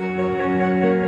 Música